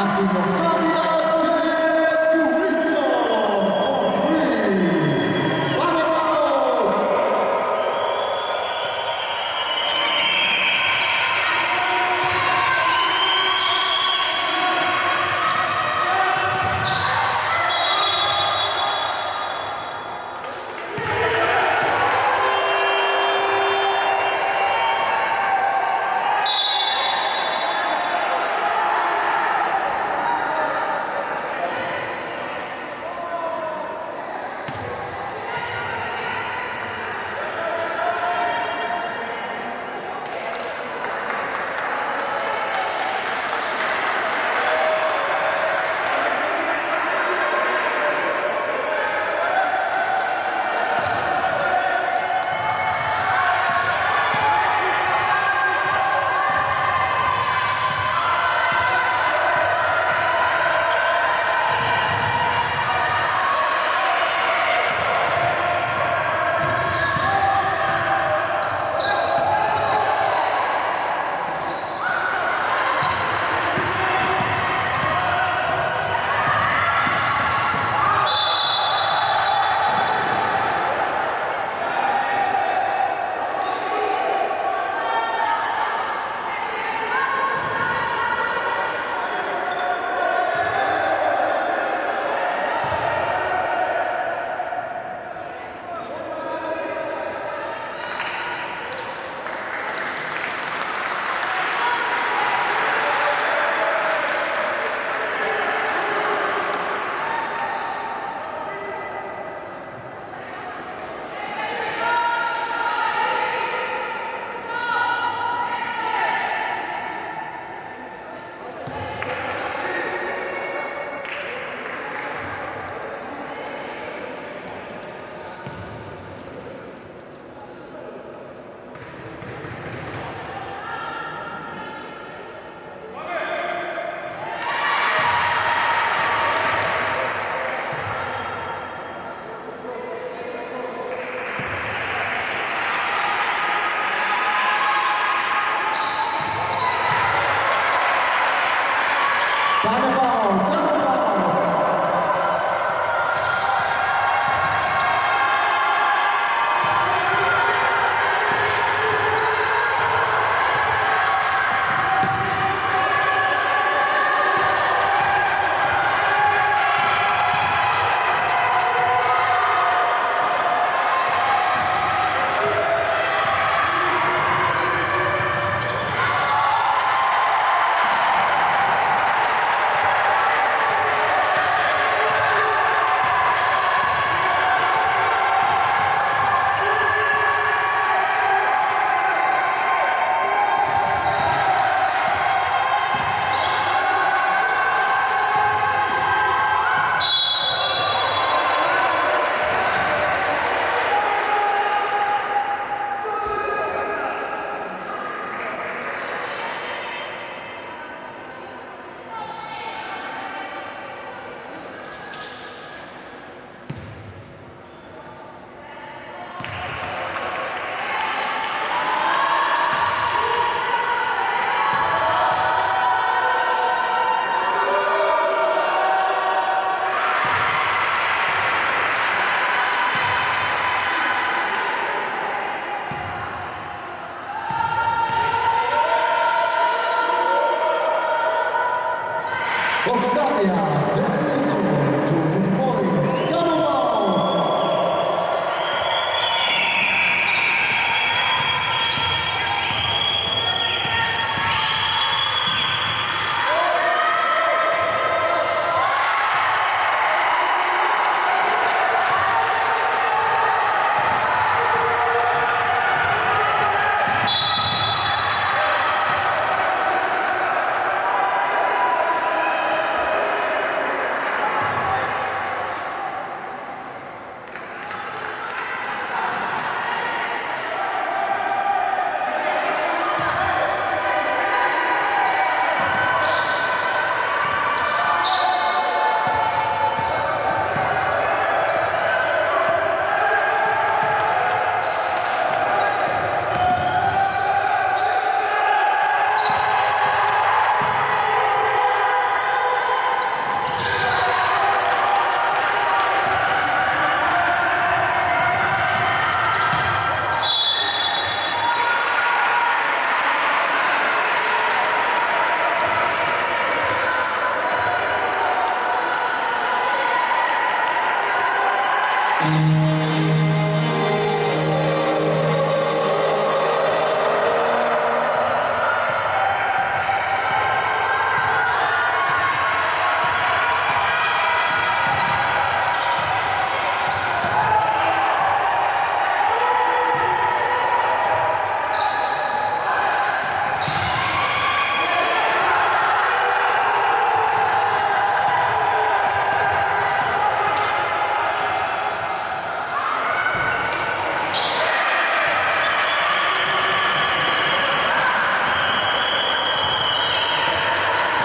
Martín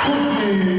could be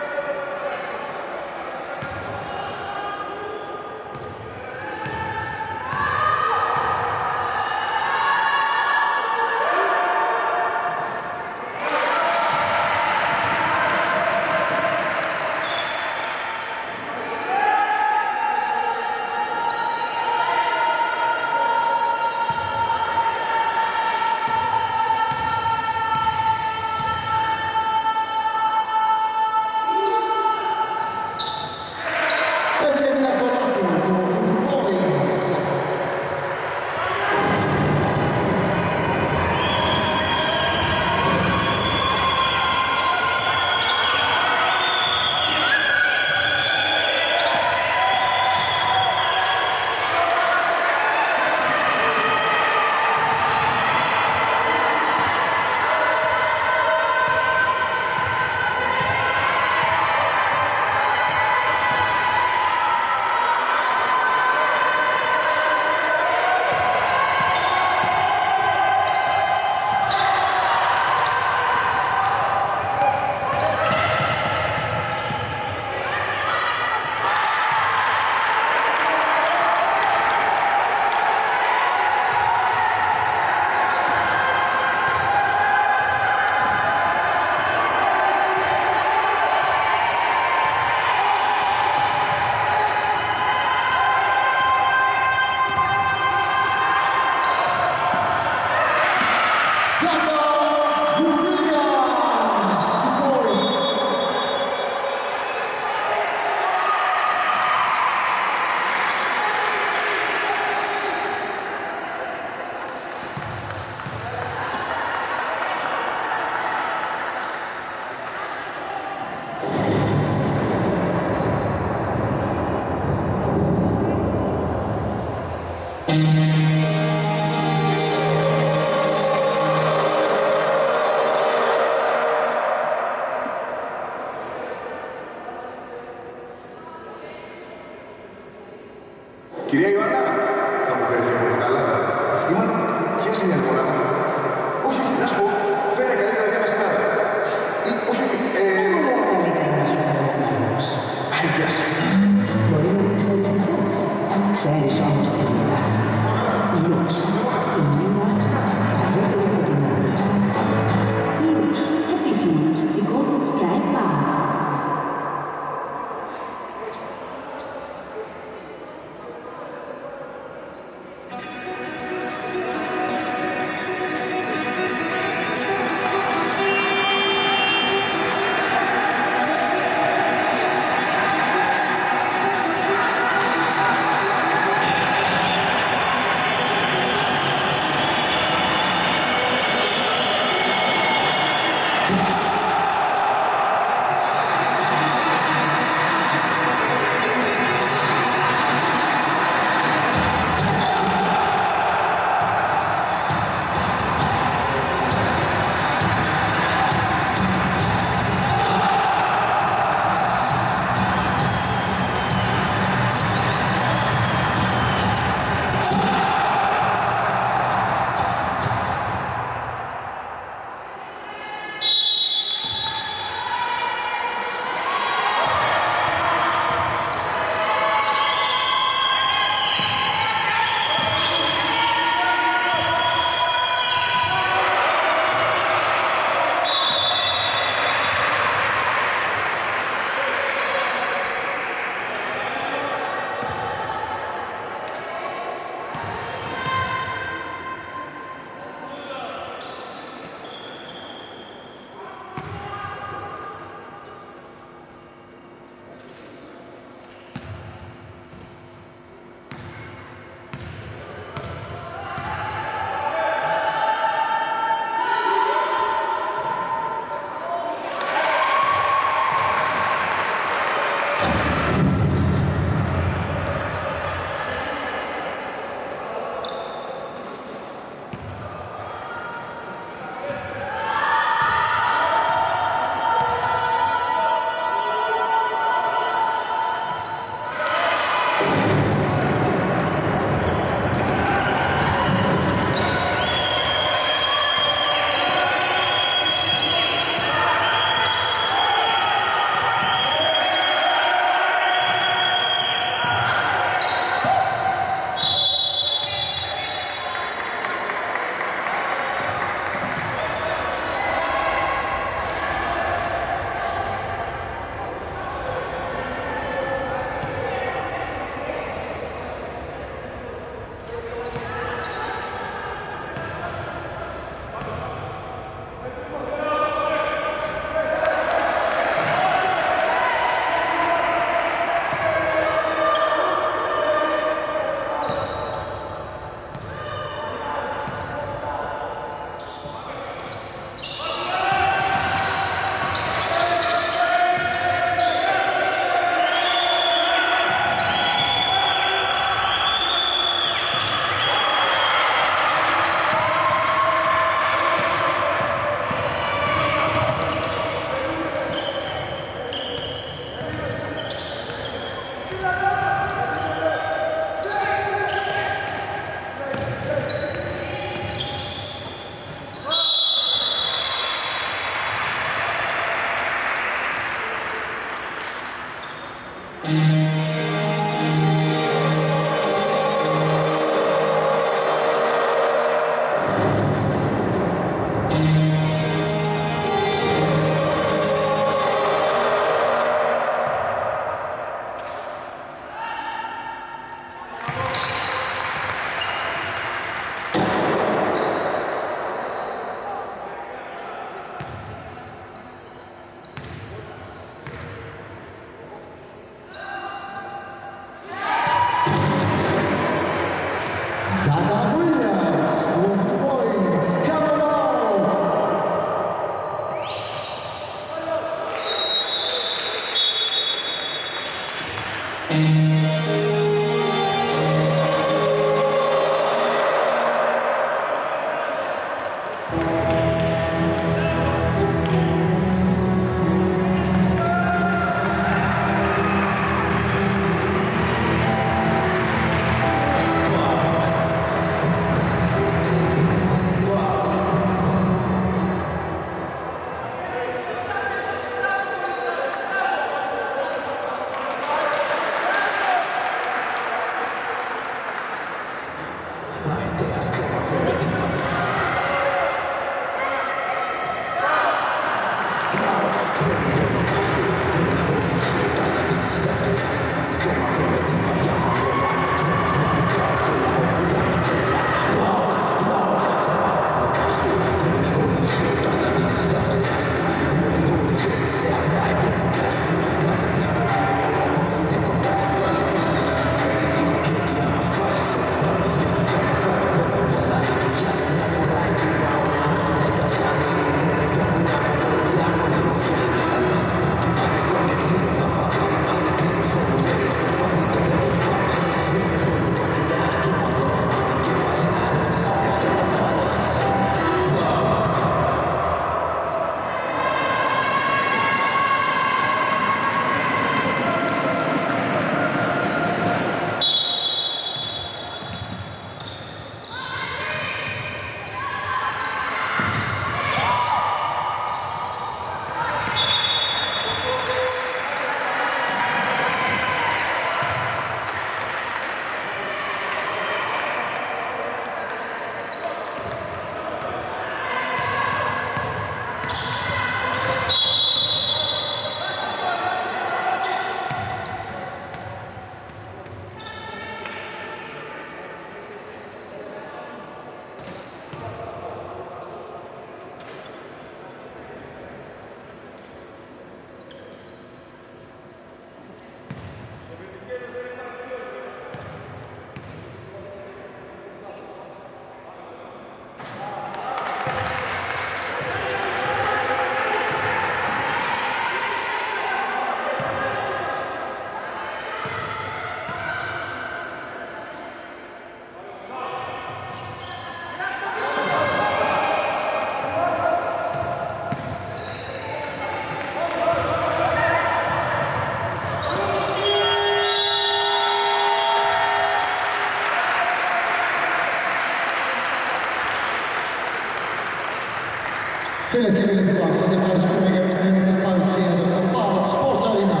Φίλες και φίλοι του σας ευχαριστούμε για τη σημερινή σας παρουσία εδώ στο Power Sports Arena.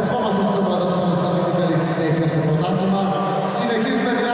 Ευχόμαστε στην ομάδα του Παναθηναϊκού καλή συνέχεια στο πρωτάθλημα. Συνεχίζουμε την